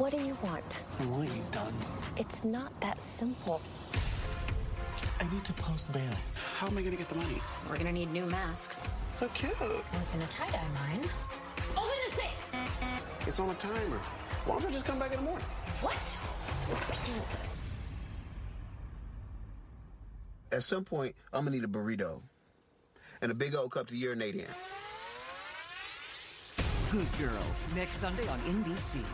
What do you want? I want you done. It's not that simple. I need to post bail. How am I gonna get the money? We're gonna need new masks. So cute. I was gonna tie dye mine. Oh, Open the safe! It's on a timer. Why don't you just come back in the morning? What? At some point, I'm gonna need a burrito and a big old cup to urinate in. Good Girls, next Sunday on NBC.